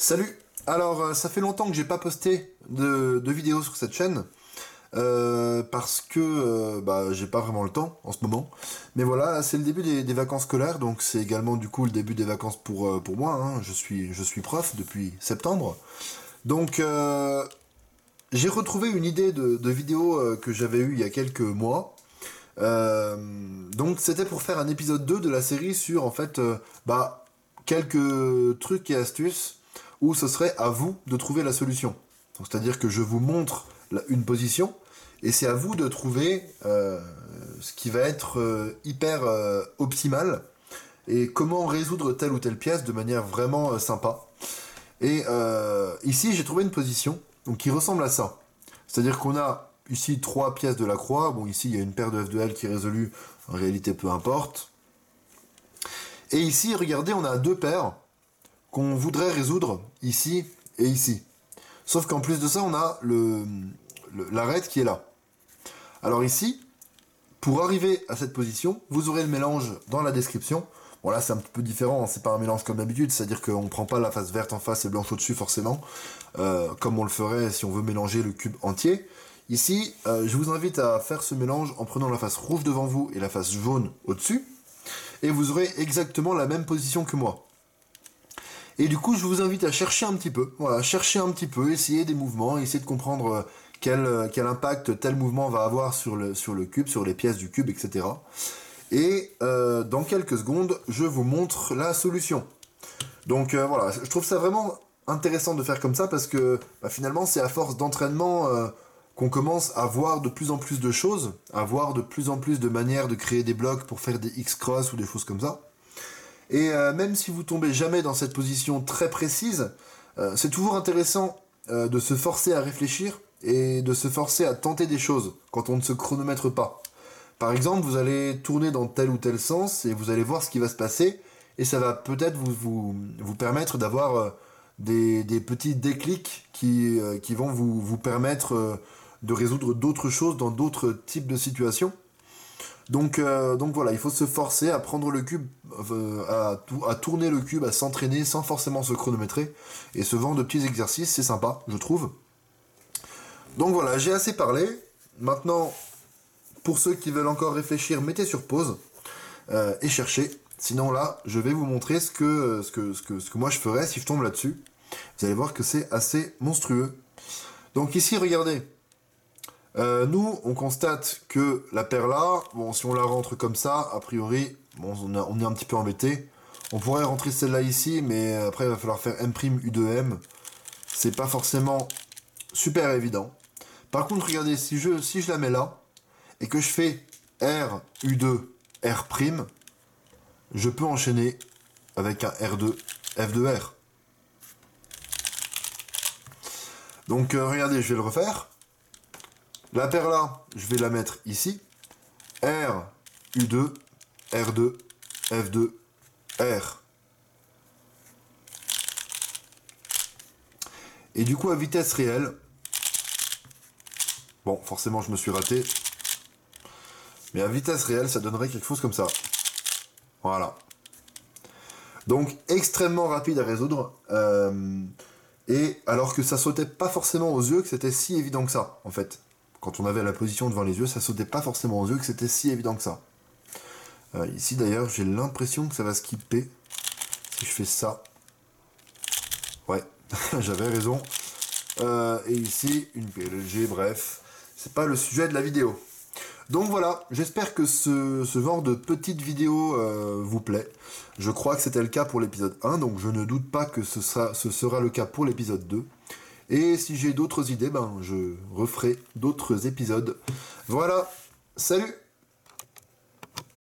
Salut Alors, euh, ça fait longtemps que j'ai pas posté de, de vidéos sur cette chaîne. euh, parce que euh, bah, j'ai pas vraiment le temps en ce moment. Mais voilà, c'est le début des, vacances scolaires, donc c'est également du coup le début des vacances pour, moi. hein. Je, suis, prof depuis septembre. Donc j'ai retrouvé une idée de, vidéo que j'avais eue il y a quelques mois. Donc c'était pour faire un épisode 2 de la série sur en fait bah, quelques trucs et astuces où ce serait à vous de trouver la solution. C'est-à-dire que je vous montre une position et c'est à vous de trouver euh, ce qui va être euh, hyper euh, optimal et comment résoudre telle ou telle pièce de manière vraiment sympa. Et ici j'ai trouvé une position donc, qui ressemble à ça. C'est-à-dire qu'on a ici trois pièces de la croix. Bon, ici il y a une paire de F de L qui est résolue. En réalité, peu importe. Et ici, regardez, on a deux paires qu'on voudrait résoudre ici et ici. Sauf qu'en plus de ça, on a l'arête qui est là. Alors ici, pour arriver à cette position, vous aurez le mélange dans la description. Bon là c'est un petit peu différent, hein, c'est pas un mélange comme d'habitude, c'est-à-dire qu'on ne prend pas la face verte en face et blanche au-dessus forcément, euh, comme on le ferait si on veut mélanger le cube entier. Ici, euh, je vous invite à faire ce mélange en prenant la face rouge devant vous et la face jaune au-dessus, et vous aurez exactement la même position que moi. Et du coup, je vous invite à chercher un petit peu, voilà, chercher un petit peu, essayer des mouvements, essayer de comprendre euh, quel, euh, quel impact tel mouvement va avoir sur le, sur le cube, sur les pièces du cube, etc. Et euh, dans quelques secondes, je vous montre la solution. Donc voilà, je trouve ça vraiment intéressant de faire comme ça parce que bah, finalement, c'est à force d'entraînement qu'on commence à voir de plus en plus de choses, à voir de plus en plus de manières de créer des blocs pour faire des X-cross ou des choses comme ça. Et euh, même si vous tombez jamais dans cette position très précise, euh, c'est toujours intéressant euh, de se forcer à réfléchir et de se forcer à tenter des choses quand on ne se chronomètre pas. Par exemple, vous allez tourner dans tel ou tel sens et vous allez voir ce qui va se passer et ça va peut-être vous, permettre d'avoir des, petits déclics qui, vont vous, permettre de résoudre d'autres choses dans d'autres types de situations. Donc, euh, donc voilà, il faut se forcer à prendre le cube, euh, à, tou- à tourner le cube, à s'entraîner sans forcément se chronométrer. Et ce genre de petits exercices, c'est sympa, je trouve. Donc voilà, j'ai assez parlé. Maintenant, pour ceux qui veulent encore réfléchir, mettez sur pause euh, et cherchez. Sinon là, je vais vous montrer ce, que, ce que moi je ferais si je tombe là-dessus. Vous allez voir que c'est assez monstrueux. Donc ici, regardez. Euh, nous, on constate que la là, bon, si on la rentre comme ça, a priori, on, est un petit peu embêté. On pourrait rentrer celle-là ici, mais après, il va falloir faire M' U2M. C'est pas forcément super évident. Par contre, regardez, si je, si je la mets là, et que je fais R, U2, R', je peux enchaîner avec un R2, F2R. Donc, euh, regardez, je vais le refaire. La là, je vais la mettre ici. R, U2, R2, F2, R. Et du coup, à vitesse réelle, bon, forcément, je me suis raté. Mais à vitesse réelle, ça donnerait quelque chose comme ça. Voilà. Donc, extrêmement rapide à résoudre. euh, et alors que ça sautait pas forcément aux yeux que c'était si évident que ça, en fait. Quand on avait la position devant les yeux, ça sautait pas forcément aux yeux que c'était si évident que ça. Euh, ici d'ailleurs, j'ai l'impression que ça va skipper si je fais ça. Ouais, j'avais raison. Euh, et ici, une PLG, bref. C'est pas le sujet de la vidéo. Donc voilà, j'espère que ce, genre de petite vidéo euh, vous plaît. Je crois que c'était le cas pour l'épisode 1, donc je ne doute pas que ce sera, ce sera le cas pour l'épisode 2. Et si j'ai d'autres idées, ben je referai d'autres épisodes. Voilà, salut